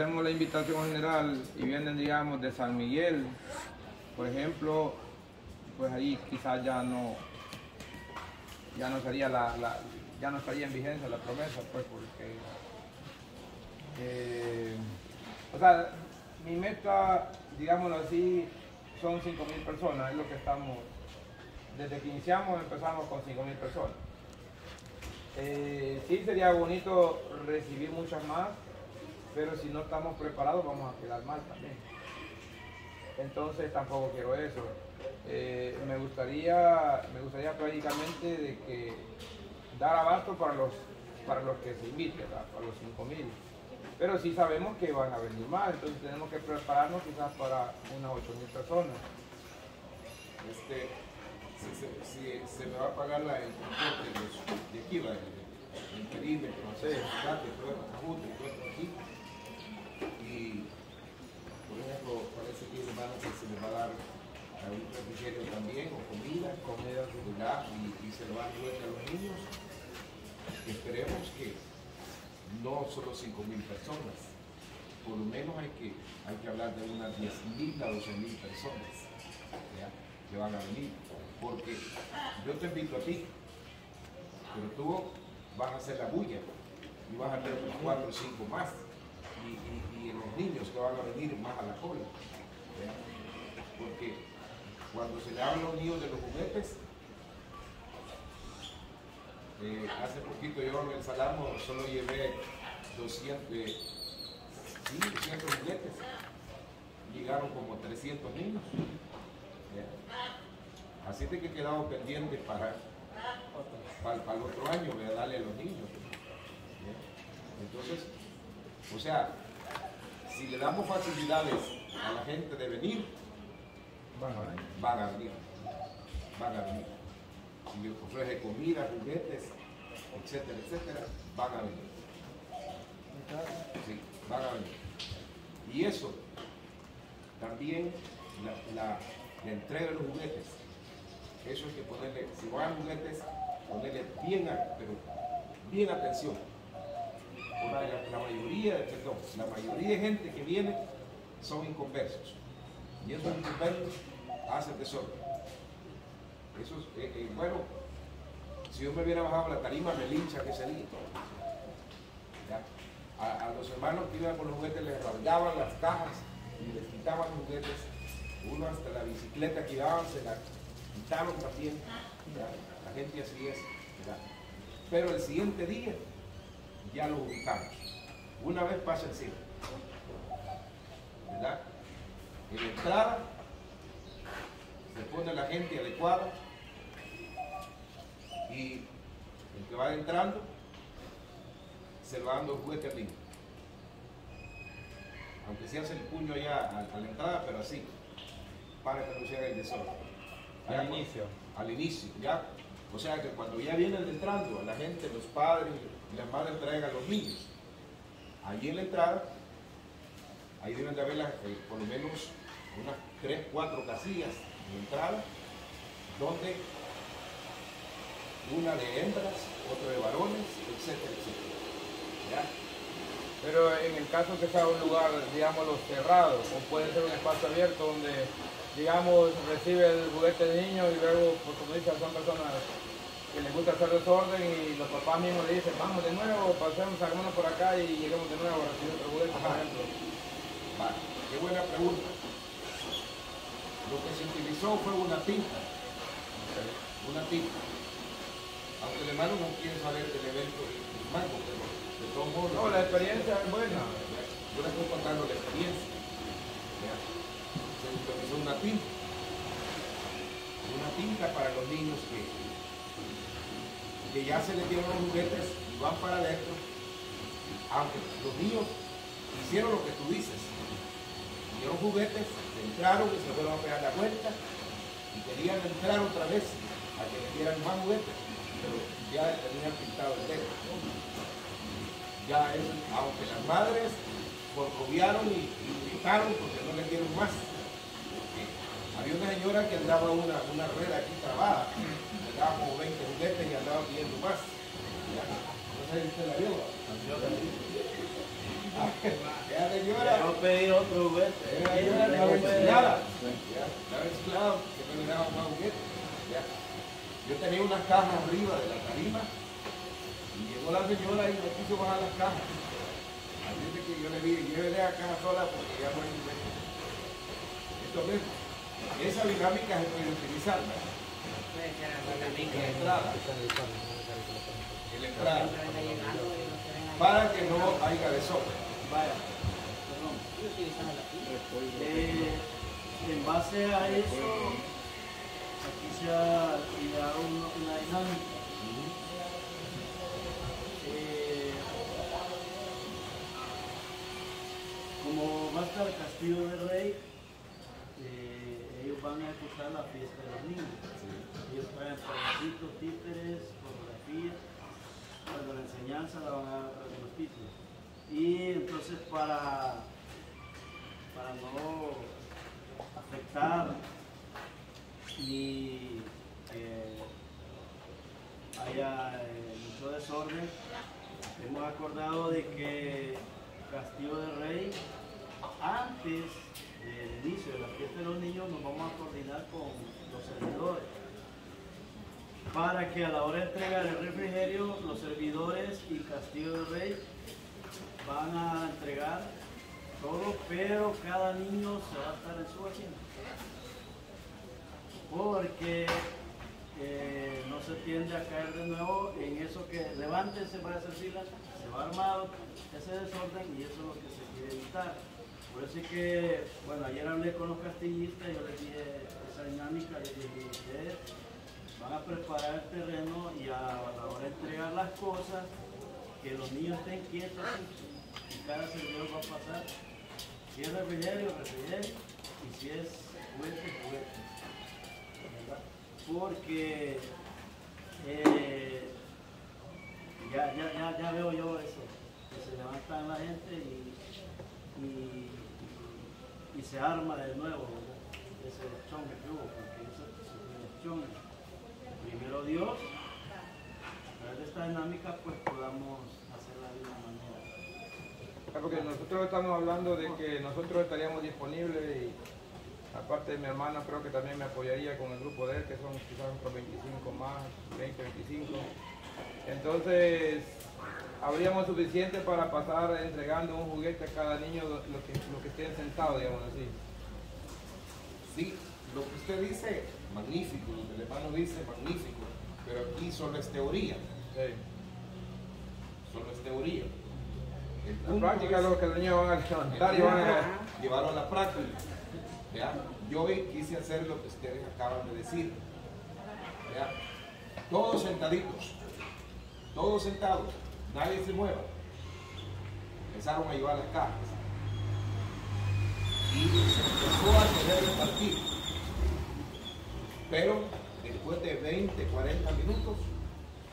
hacemos la invitación general y vienen, digamos, de San Miguel, por ejemplo, pues ahí quizás ya no, ya no sería la, ya no estaría en vigencia la promesa, pues porque, eh, o sea, mi meta, digámoslo así, son 5 mil personas, es lo que estamos, desde que iniciamos empezamos con 5 mil personas. Eh, sí sería bonito recibir muchas más, pero si no estamos preparados vamos a quedar mal también. Entonces tampoco quiero eso. Eh, me gustaría, me gustaría prácticamente de que dar abasto para los, para los que se inviten, para los 5000. Pero sí sabemos que van a venir más, entonces tenemos que prepararnos quizás para unas 8000 personas. Este, se- se me va a pagar la, el transporte de, de aquí, va, el, el perímetro, no sé, el todo ajuste, todo. Por ejemplo, parece que hermano que se le va a dar algún refrigerio también, o comida, Comida. ¿verdad? Y, se le va a dar a los niños. Esperemos que no solo 5 mil personas, por lo menos hay que, hay que hablar de unas 10 mil a 12 mil personas ¿ya? que van a venir. Porque yo te invito a ti, pero tú vas a hacer la bulla y vas a tener otros 4 o 5 más. Y los niños que van a venir más a la cola. Porque cuando se le habla a los niños de los juguetes, eh, hace poquito yo en el Salamo solo llevé 200, eh, sí, 200 juguetes. Llegaron como 300 niños. Así de que quedamos pendientes para, para, para el otro año, voy a darle a los niños. Entonces, o sea, si le damos facilidades a la gente de venir, Van a venir. van a venir. Van a venir. Si les ofrece comida, juguetes, etcétera, etcétera, van a venir. Sí, van a venir. Y eso, también la, la- la entrega de los juguetes. Eso hay que ponerle, si van juguetes, ponerle bien, a- pero bien atención. La, la mayoría, perdón, la mayoría de gente que viene son inconversos. Y esos inconversos hacen desorden. Eso es, eh, eh, bueno, si yo me hubiera bajado la tarima, me linchan ese día. ¿Ya? A, los hermanos que iban con los juguetes les rasgaban las cajas y les quitaban los juguetes. Uno hasta la bicicleta que llevaban se la quitaron también. La gente así es. Pero el siguiente día ya lo ubicamos. Una vez pasa encima. ¿Verdad? En la entrada se pone la gente adecuada y el que va entrando se va dando el juguete al niño. Aunque se hace el puño ya a, la entrada, pero así, para que no haga el desorden. Al inicio. Al inicio, ya. O sea que cuando ya vienen entrando, la gente, los padres y las madres traigan a los niños. Allí en la entrada, ahí deben de haber eh, por lo menos unas 3, 4 casillas de entrada, donde una de hembras, otra de varones, etcétera, etcétera. Pero en el caso que sea un lugar, digámoslo, cerrado, o puede ser un espacio abierto donde, digamos, recibe el juguete del niño y luego, pues como dice, son personas que les gusta hacer desorden y los papás mismos le dicen, vamos de nuevo, pasemos, salgamos por acá y lleguemos de nuevo a recibir otro juguete, por ejemplo. Vale, qué buena pregunta. Lo que se utilizó fue una tinta, una tinta. Aunque el hermano no quiere saber del evento del mango, pero de todos modos. No, la experiencia es buena. Yo le estoy contando la experiencia. Se utilizó una tinta. Una tinta para los niños que, que ya se les dieron los juguetes y van para adentro. Aunque los niños hicieron lo que tú dices. Dieron juguetes, entraron y se fueron a pegar la vuelta y querían entrar otra vez a que les dieran más juguetes, pero ya tenían pintado el dedo. Ya es, aunque las madres corcoviaron y, gritaron porque no les dieron más. Porque había una señora que andaba una, una rueda aquí trabada, le daba como 20 juguetes y andaba pidiendo más. ¿ya? No sé si usted la vio. Ya señora. Yo pedí otro juguete. La vecindad. Ya, La vecindad, que no le daba más juguetes. Ya. Yo tenía unas cajas arriba de la tarima y llegó la señora y me quiso bajar las cajas. Así es que yo le dije, llévele la caja sola porque ya no hay juguetes. Esto mismo. Esa dinámica se puede utilizar. ¿verdad? Para que no haya desorden. Vaya. Eh, en base a eso, aquí se ha ideado una, dinámica. Eh, como va a estar Castillo de Rey, ellos van a ejecutar la fiesta de los niños. Ellos traen payasitos, títeres, fotografías. Cuando la enseñanza la van a dar los títulos. Y entonces para, para no afectar ni eh, haya eh, mucho desorden, hemos acordado de que Castillo de Rey, antes del inicio de la fiesta de los niños, nos vamos a coordinar con los servidores para que a la hora de entregar el refrigerio, los servidores y Castillo de Rey van a entregar todo, pero cada niño se va a estar en su asiento. Porque eh, no se tiende a caer de nuevo en eso que levántense para hacer fila, se va armado ese desorden y eso es lo que se quiere evitar. Por eso es que, bueno, ayer hablé con los castillistas yo les dije esa dinámica, les dije, ustedes van a preparar el terreno y a la hora de entregar las cosas, que los niños estén quietos y cada servidor va a pasar. Si es refrigerio, refrigerio, y si es juguete. ¿verdad? Porque eh, ya, ya, ya, ya veo yo eso, que se levanta la gente y, y, y se arma de nuevo ese chongue que hubo, porque eso es chongue primero Dios, a través de esta dinámica, pues podamos hacerla de una manera. Ah, Porque nosotros estamos hablando de que nosotros estaríamos disponibles y aparte de mi hermano creo que también me apoyaría con el grupo de él, que son quizás otros 25 más, 20, 25. Entonces, habríamos suficiente para pasar entregando un juguete a cada niño, lo que, lo que estén sentados, digamos así. Sí, lo que usted dice, magnífico, lo que el hermano dice, magnífico, pero aquí solo es teoría, Sí. solo es teoría. La práctica es lo que los niños van a levantar y van a... llevarlo a la práctica. ¿ya? Yo hoy quise hacer lo que ustedes acaban de decir. ¿ya? Todos sentaditos, todos sentados, nadie se mueva. Empezaron a llevar las cajas. Y se empezó a querer repartir. Pero después de 20, 40 minutos,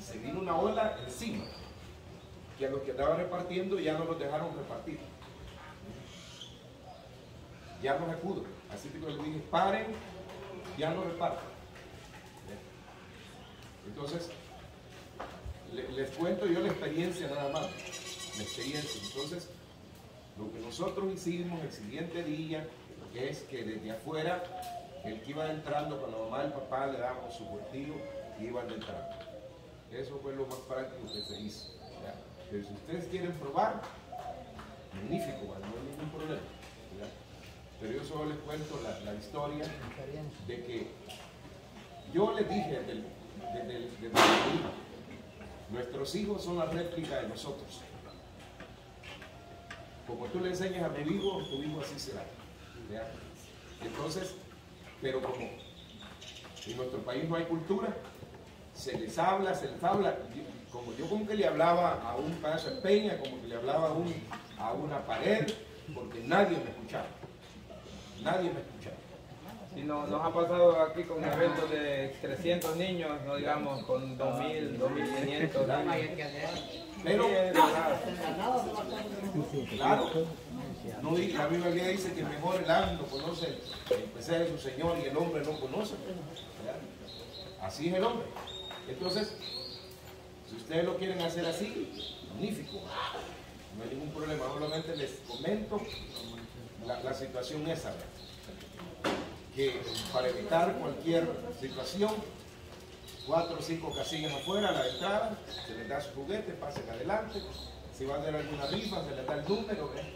se vino una ola encima. Que a los que andaban repartiendo ya no los dejaron repartir ya no se pudo. Así que les dije, paren, ya no repartan. Entonces, le- les cuento yo la experiencia nada más, la experiencia. Entonces, lo que nosotros hicimos el siguiente día es que desde afuera, el que iba entrando con la mamá y el papá le dábamos su bolsillo y iban entrando. Eso fue lo más práctico que se hizo. Pero si ustedes quieren probar, magnífico, no hay ningún problema. Pero yo solo les cuento la, historia de que yo les dije desde, el- desde, el- nuestros hijos son la réplica de nosotros. Como tú le enseñas a tu hijo, tu hijo así será. Entonces, pero como en nuestro país no hay cultura, se les habla, se les habla, como yo como que le hablaba a un pedazo de peña, como que le hablaba a, a una pared, porque nadie me escuchaba. Nadie me escuchaba. Y no- nos ha pasado aquí con eventos de 300 niños, no digamos con 2.000, 2.500 niños. Pero, Sí, claro, no, la Biblia dice que mejor el asno conoce el pesar de su Señor y el hombre no conoce. Así es el hombre. Entonces, si ustedes lo quieren hacer así, magnífico. no hay ningún problema, solamente les comento la, la situación esa, ¿verdad? Que para evitar cualquier situación, cuatro o cinco casillas afuera a la entrada, se les da su juguete, pasen adelante, si van a hacer alguna rifa, se les da el número, ¿eh?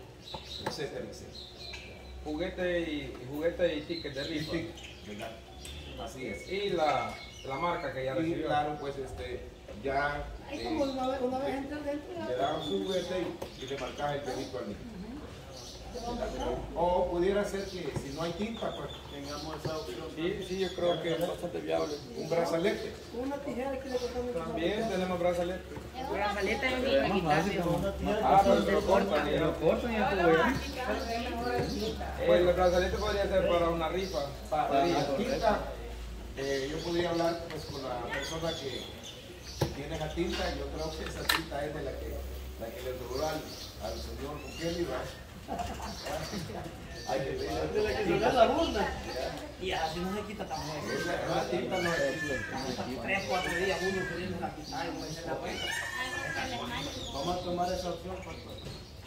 etcétera, etcétera. Juguete y, y juguete y ticket de Y rifa. ¿verdad? Así es. Y la, la marca que ya Y recibió. claro, pues este, ya Ahí eh, como una vez, una vez entra dentro, le daban su juguete y, y le marcas el dedito al niño. O pudiera ser que si no hay tinta, pues Tengamos esa opción. Sí, sí, yo creo que es bastante viable. un brazalete. una tijera que le cortamos. También tenemos brazalete. Brazaleta es una quitación. Ah, pero lo cortan. y Lo cortan y ya a- El brazalete podría ser para una rifa. Para la tinta, eh, yo podría hablar pues, con la persona que tiene la tinta. Yo creo que esa tinta es de la que, la que le sobró al, al señor Bukele, ¿verdad? Hay que ver. La. Y así no se quita tampoco. Tres, cuatro días uno queriendo la quitar y hacer la vuelta. Vamos a tomar esa opción, pastor.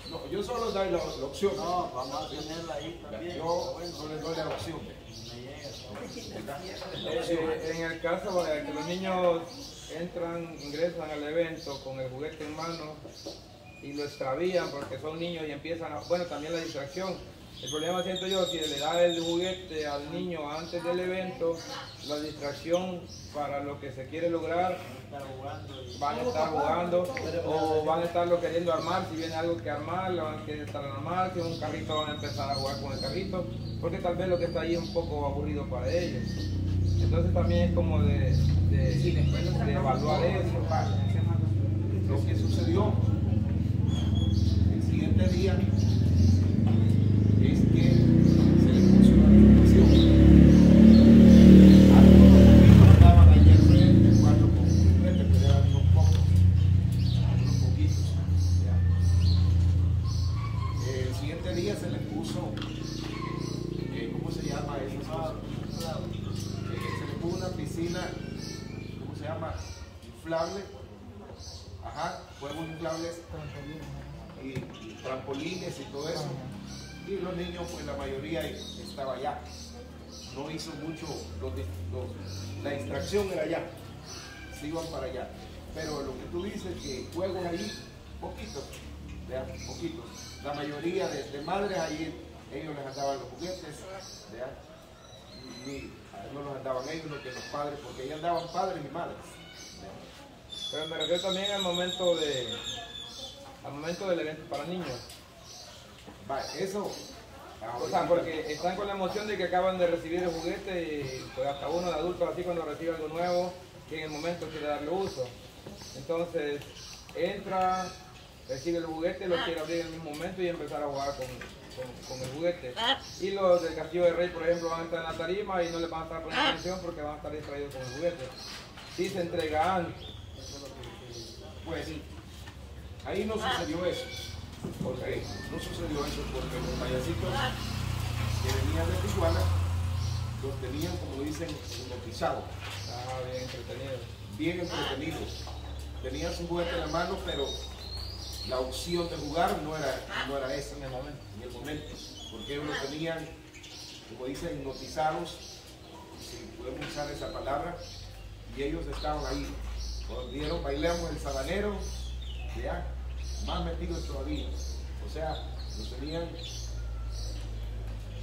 No, yo solo doy la, la opción. No, vamos a tenerla ahí también. Yo solo doy la opción. eh, en el caso de que los niños entran, ingresan al evento con el juguete en mano y lo extravían porque son niños y empiezan a, bueno, también la distracción. El problema siento yo, si le da el juguete al niño antes del evento, la distracción para lo que se quiere lograr, van a estar jugando o van a estarlo queriendo armar, si viene algo que armar, lo van a querer estar armar, si es un carrito van a empezar a jugar con el carrito, porque tal vez lo que está ahí es un poco aburrido para ellos. Entonces también es como de, de, de evaluar eso. Lo que sucedió es que se le puso una limitación. Algunos niños andaban allí al frente con juguetes, pero eran unos pocos, unos poquitos. El siguiente día se le puso, eh, ¿cómo se llama esas cosas? Eh, se le puso una piscina, ¿cómo se llama? Inflable. Y todo eso. Y los niños, pues la mayoría estaba allá. No hizo mucho, los la distracción era allá. Se iban para allá. Pero lo que tú dices, que juegos ahí, poquitos, ¿vea? poquitos. La mayoría de, de madres ahí, ellos les andaban los juguetes, ¿vea? Ni, no los andaban ellos, no que los padres, porque ahí andaban padres y madres. Pero me refiero también al momento de al momento del evento para niños. Eso. O sea, porque están con la emoción de que acaban de recibir el juguete y pues hasta uno de adultos así cuando recibe algo nuevo, que en el momento quiere darle uso. Entonces, entra, recibe el juguete, lo quiere abrir en el mismo momento y empezar a jugar con, con- con el juguete. Y los del Castillo de Rey, por ejemplo, van a estar en la tarima y no les van a estar poniendo atención porque van a estar distraídos con el juguete. Sí se entrega antes. Pues ahí no sucedió eso. Ok, no sucedió eso porque los payasitos que venían de Tijuana los tenían, como dicen, hipnotizados, Ah, bien entretenido. bien entretenidos. Tenían su juguete en la mano, pero la opción de jugar no era, no era esa En el momento. en el momento, porque ellos lo tenían, como dicen, hipnotizados, si podemos usar esa palabra, y ellos estaban ahí. Cuando bailamos el sabanero, ya, más metidos todavía. O sea, los tenían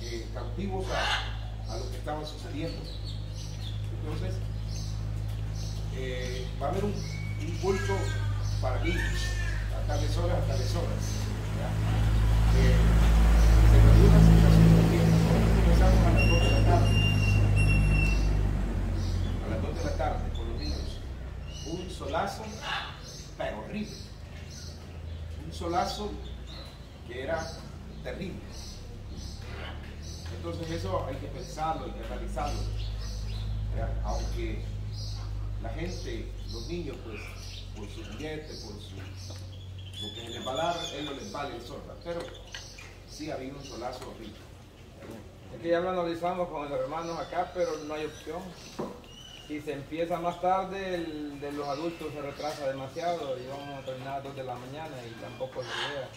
eh, cautivos a, a lo que estaba sucediendo. Entonces, eh, va a haber un, un culto para niños, a tales horas, a tales horas. ¿ya? Eh, se una comenzamos a las 2 de la tarde. A las 2 de la tarde con los niños. Un solazo, pero horrible. Un solazo que era terrible. Entonces eso hay que pensarlo, hay que analizarlo. Aunque la gente, los niños, pues, por su billete, por su, lo que se les va dar, ellos les vale el sol, pero sí había un solazo horrible. Es que ya lo analizamos con los hermanos acá, pero no hay opción. Si se empieza más tarde, el de los adultos se retrasa demasiado y vamos a terminar a las 2 de la mañana y tampoco es la idea.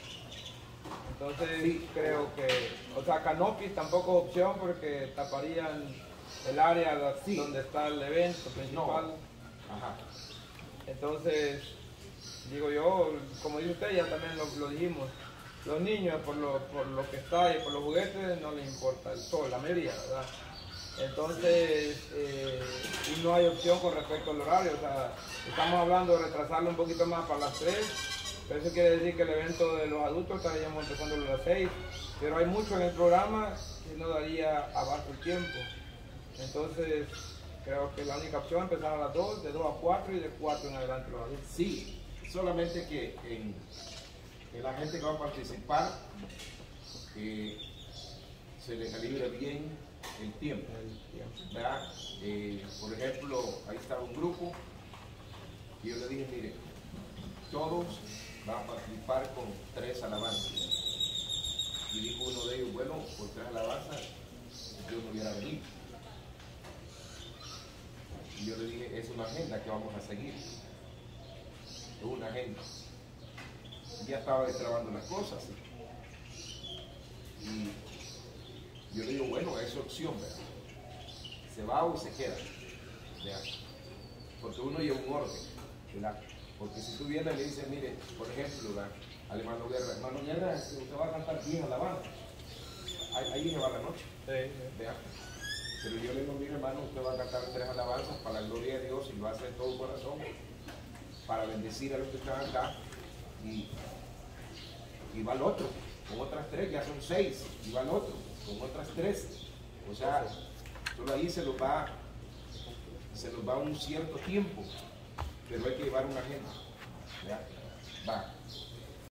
Entonces Sí. creo que, o sea, canopis tampoco es opción porque taparían el área Sí. donde está el evento principal. Ajá. Entonces, digo yo, como dice usted, ya también lo, lo dijimos, los niños por lo, por lo que está y por los juguetes no les importa el sol, la mayoría, ¿verdad? Entonces, eh, no hay opción con respecto al horario, o sea, estamos hablando de retrasarlo un poquito más para las 3, pero eso quiere decir que el evento de los adultos estaríamos empezando a las 6, pero hay mucho en el programa que no daría abasto el tiempo. Entonces, creo que la única opción es empezar a las 2, de 2 a 4 y de 4 en adelante los adultos. Sí, solamente que la gente que va a participar eh, se le calibre bien el tiempo. ¿verdad? Eh, por ejemplo, ahí estaba un grupo y yo le dije, mire, todos van a participar con tres alabanzas. Y dijo uno de ellos, bueno, por tres alabanzas yo no hubiera venido. Y yo le dije, es una agenda que vamos a seguir. Es una agenda. Ya estaba destrabando las cosas. Y yo le digo, bueno, es opción, ¿verdad? Se va o se queda. ¿verdad? Porque uno lleva un orden, ¿verdad? Porque si tú vienes y le dices, mire, por ejemplo, ¿verdad? al hermano Guerra, hermano Guerra, usted va a cantar 10 alabanzas. Ahí, ahí se va la noche. ¿verdad? Pero yo le digo, mire hermano, usted va a cantar tres alabanzas para la gloria de Dios y lo hace de todo corazón, para bendecir a los que están acá. Y, y va el otro, con otras tres, ya son seis, y va el otro, con otras tres. O sea, solo ahí se los va, se los va un cierto tiempo, pero hay que llevar una agenda. ¿verdad? Va.